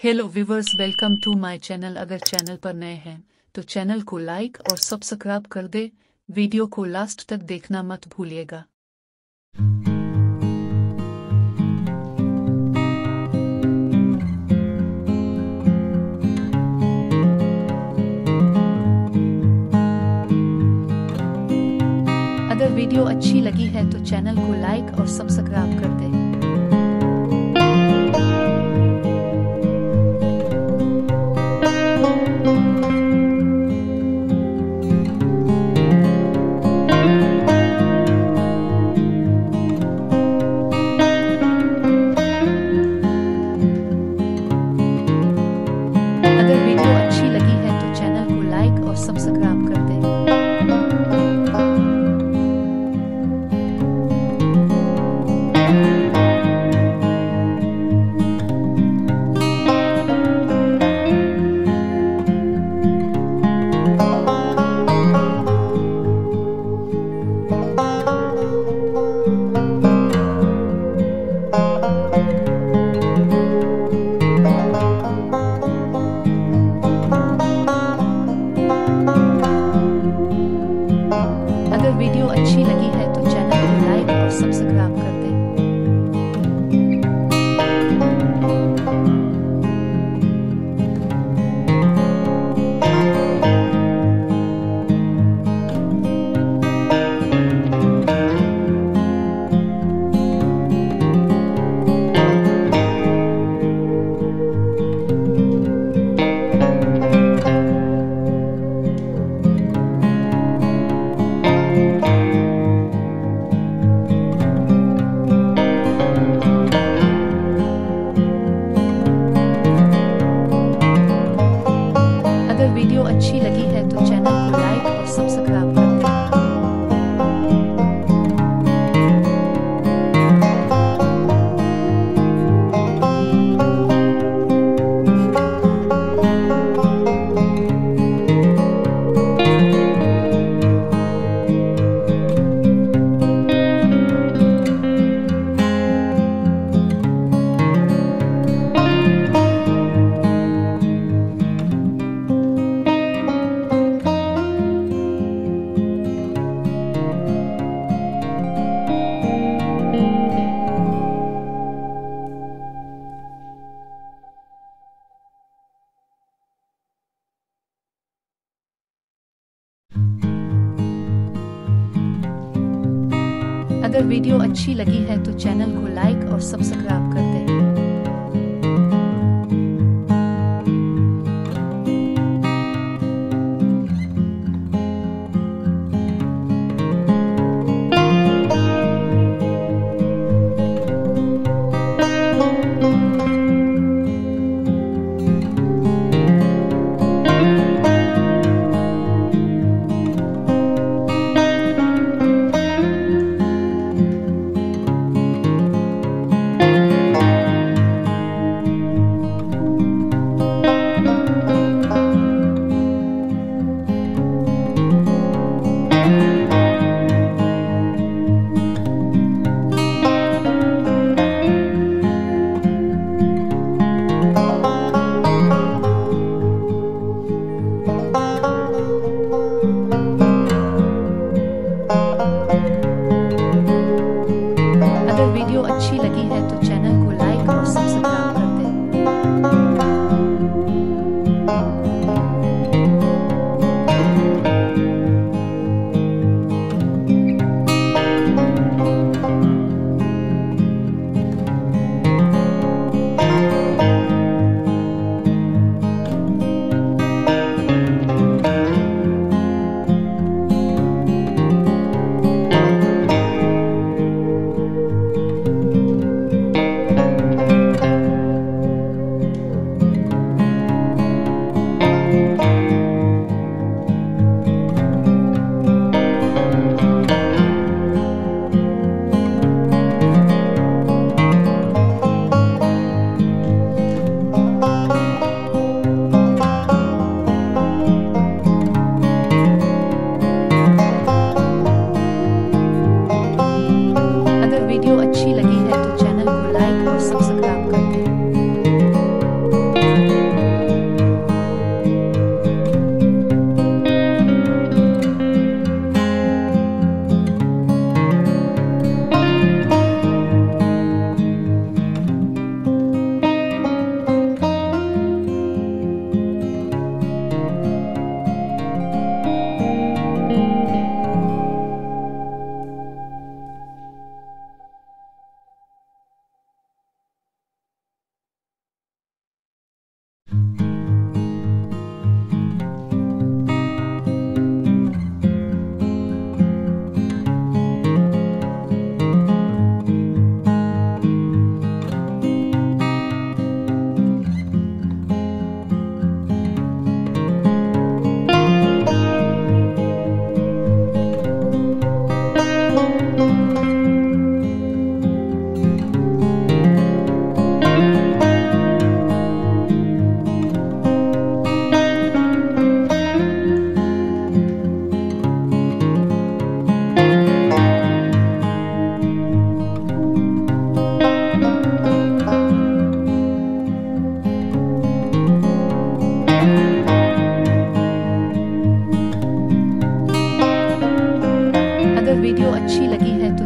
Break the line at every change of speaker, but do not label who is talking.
Hello viewers welcome to my channel अगर channel पर नए हैं तो चैनल को लाइक और सब्सक्राइब कर दे। वीडियो को लास्ट तक देखना मत भूलिएगा। अगर वीडियो अच्छी लगी है तो चैनल को लाइक और सब्सक्राइब कर दे। अच्छी लगी है तो चैनल को लाइक और सब्सक्राइब अगर वीडियो अच्छी लगी है तो चैनल अगर वीडियो अच्छी लगी है तो चैनल को लाइक और सब्सक्राइब कर दें। वीडियो अच्छी लगी है तो